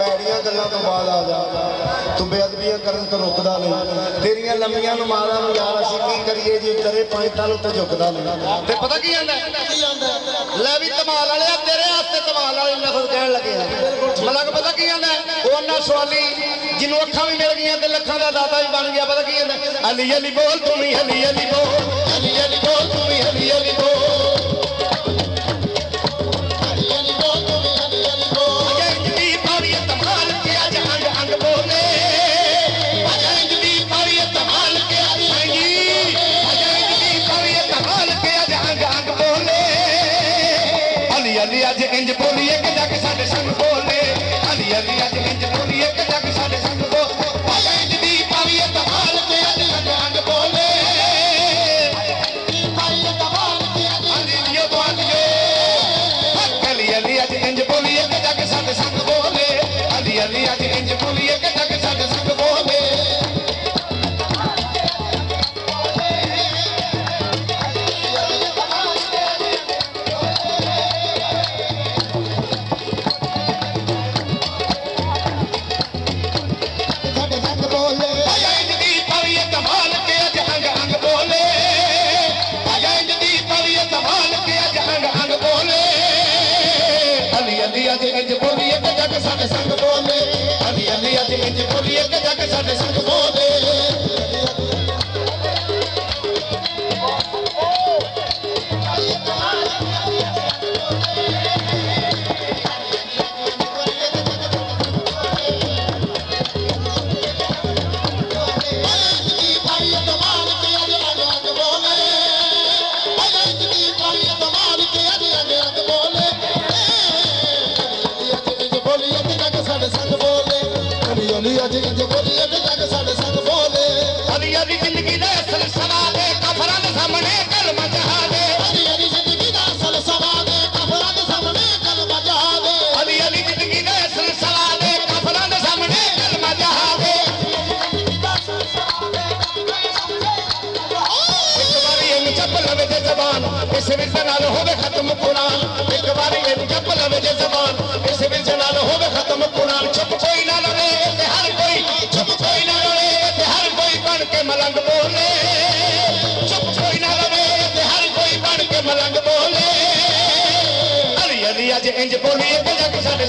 پیڑیاں گلوں تو بعد آ جا تو بے ادبیاں کرن تو رکدا نہیں تیریاں لمیاں نمازاں یار اسی کی کریے جی تیرے پانچ تال تے جھکدا نہیں تے پتہ کی آندا کی لے بھی کمال والے تیرے واسطے کمال والے لفظ کہن لگے ملک پتہ کی آندا او انا سوالی جنوں اکھاں بھی مل گئیاں تے لکھاں دا داتا بھی بن گیا پتہ کی آندا علی علی بول تو علی علی بول علی علی بول تو علی علی بول دے نال ہوے ختم قرآن، ایک واری اے جپ لوے جے زبان، اس وچ نال ہوے ختم قرآن، چھپ کوئی نہ لوے، تے ہر کوئی چپ کوئی نہ لوے، تے ہر کوئی بن کے ملنگ بولے۔ چپ کوئی نہ لوے، تے ہر کوئی بن کے ملنگ بولے۔ علی علی اج انج بولیے تے جگ ساڈے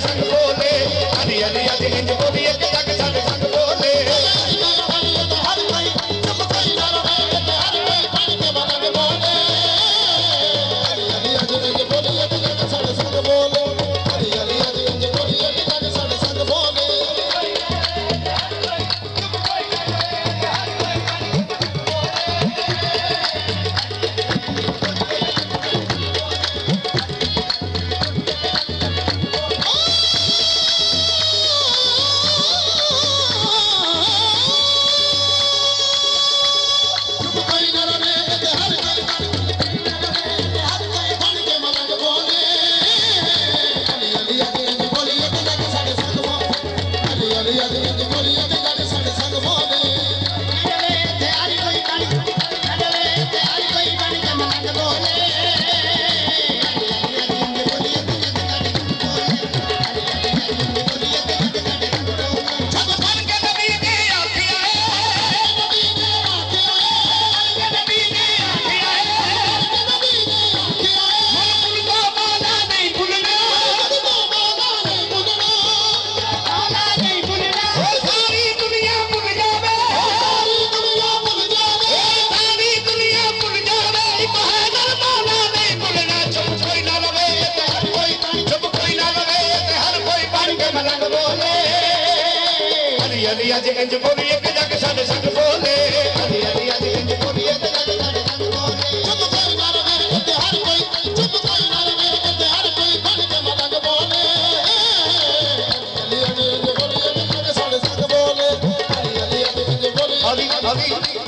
ਲਿਆ ਜੇ ਇੰਜ ਬੋਲੀ ਇੱਕ ਜੱਗ ਸਾਡੇ ਸੰਗ ਬੋਲੇ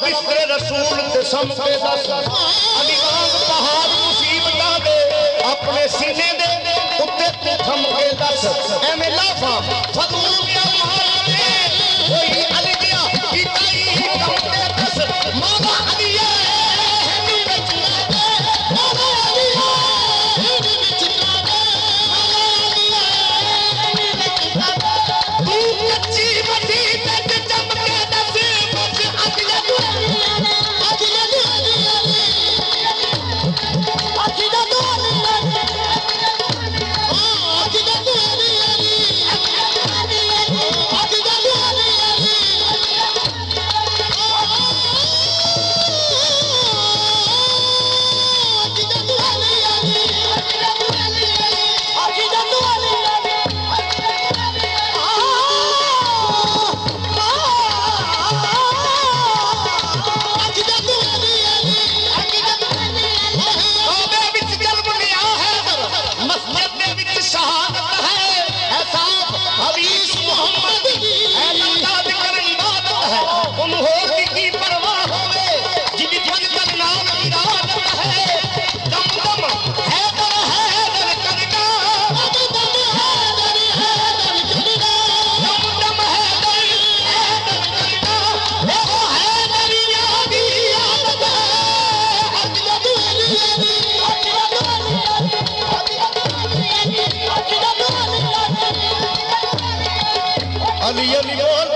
بستر رسول تے سم دس۔ علی پہاڑ مصیبتاں دے اپنے سینے دے اوتے تھم دس۔ ایویں لافا فضول ليالي